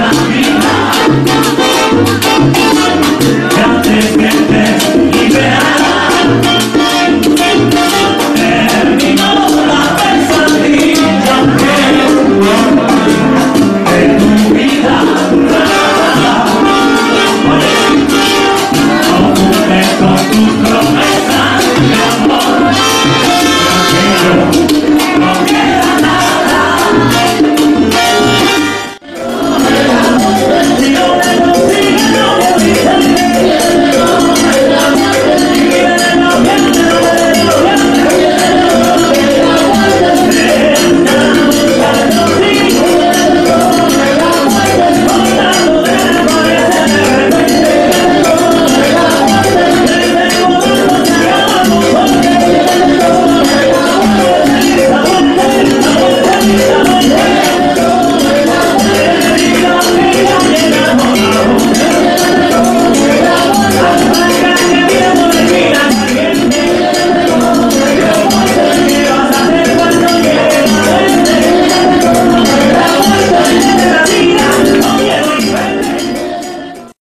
Yeah.